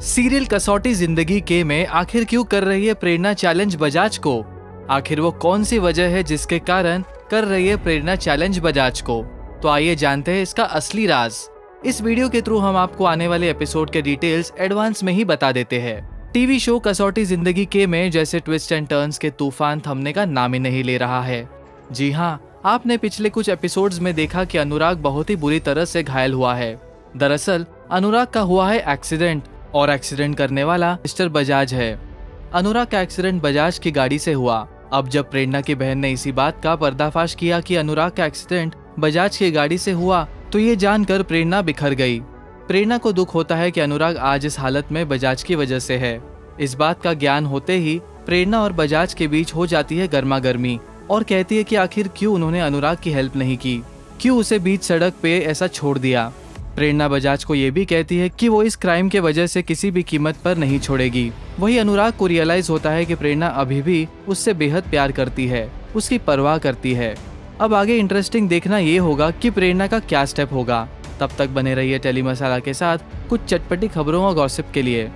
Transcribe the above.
Serial कसौटी ज़िंदगी के में आखिर क्यों कर रही है प्रेरणा चैलेंज बजाज को? आखिर वो कौन सी वजह है जिसके कारण कर रही है प्रेरणा चैलेंज बजाज को? तो आइए जानते हैं इसका असली राज। इस वीडियो के थ्रू हम आपको आने वाले एपिसोड के डिटेल्स एडवांस में ही बता देते हैं। टीवी शो कसौटी ज़िंदगी के में जैसे ट्विस्ट एंड टर्न्स के तूफ़ान थमने का नाम ही नहीं ले रहा है। जी हाँ आपने पिछले कुछ एपिसोड्स में देखा कि अनुराग बहुत ही बुरी तरह से घायल हुआ है। दरअसल, अनुराग का हुआ है एक्सीडेंट। और एक्सीडेंट करने वाला मिस्टर बजाज है। अनुराग का एक्सीडेंट बजाज की गाड़ी से हुआ। अब जब प्रेरणा की बहन ने इसी बात का पर्दाफाश किया कि अनुराग का एक्सीडेंट बजाज की गाड़ी से हुआ तो ये जानकर प्रेरणा बिखर गई। प्रेरणा को दुख होता है कि अनुराग आज इस हालत में बजाज की वजह से है। इस बात का ज्ञान होते ही प्रेरणा और बजाज के बीच हो जाती है गर्मा गर्मी और कहती है कि आखिर क्यों उन्होंने अनुराग की हेल्प नहीं की? क्यों उसे बीच सड़क पे ऐसा छोड़ दिया? प्रेरणा बजाज को ये भी कहती है कि वो इस क्राइम के वजह से किसी भी कीमत पर नहीं छोड़ेगी। वही अनुराग को रियलाइज़ होता है कि प्रेरणा अभी भी उससे बेहद प्यार करती है, उसकी परवाह करती है। अब आगे इंटरेस्टिंग देखना ये होगा कि प्रेरणा का क्या स्टेप होगा। तब तक बने रहिए टेली मसाला के साथ कुछ चटपटी खबरों और गॉसिप के लिए।